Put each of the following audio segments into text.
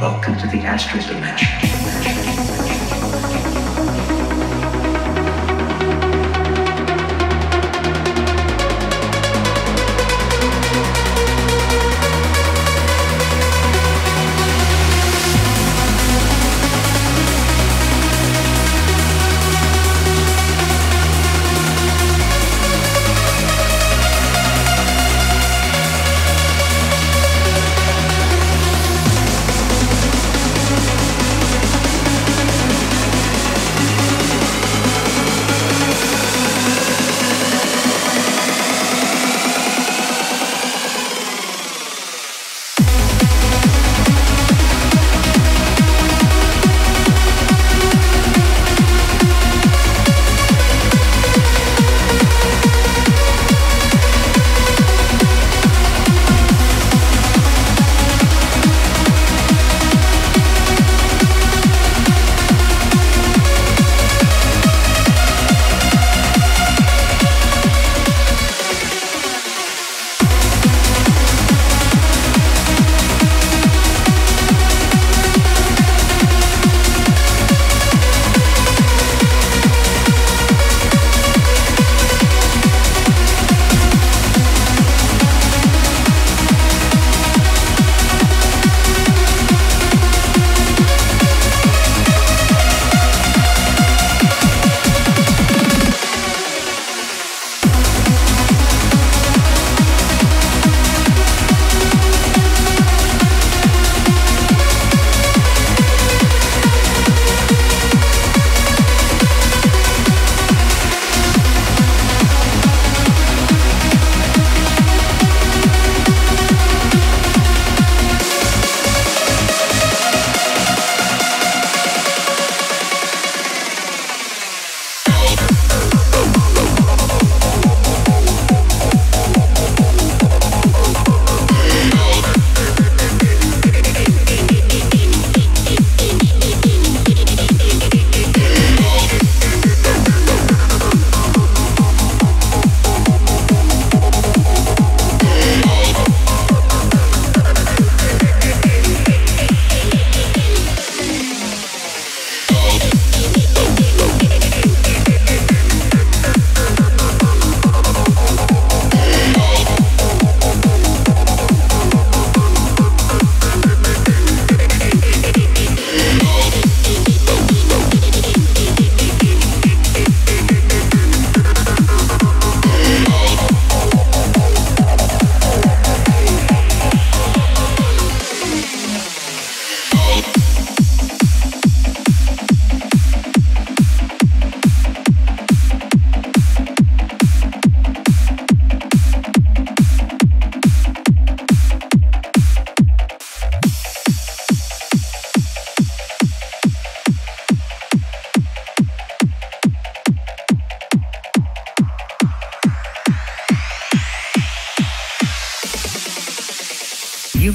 Welcome to the astral dimension.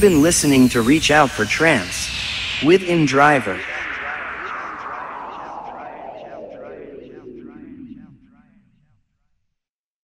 Been listening to Reach Out for Trance with In Driver.